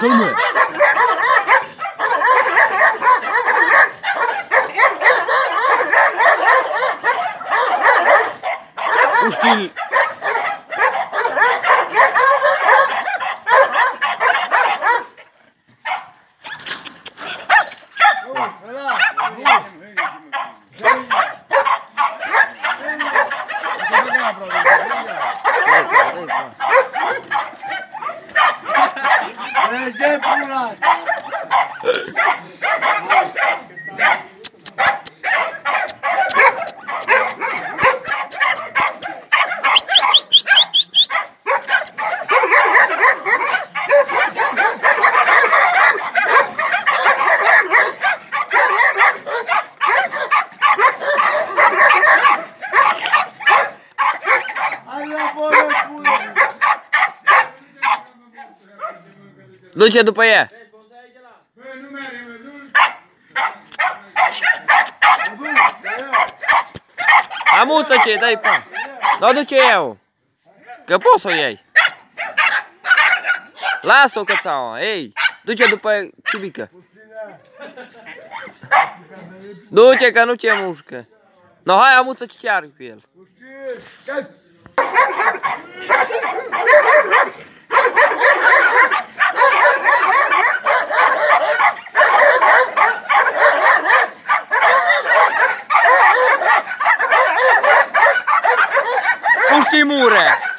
Come on. O estilo. Merge Du-te după ea. Bă, nu merge, mă, nu... Amuță ce, dai pa. Nu duce eu. Că poți să o iei. Lasă-o cățaua, ei. Du-te după cibică. Du-te că nu ce mușcă. No, hai amuță ce chiar cu el. Puștin! Stai! i mure!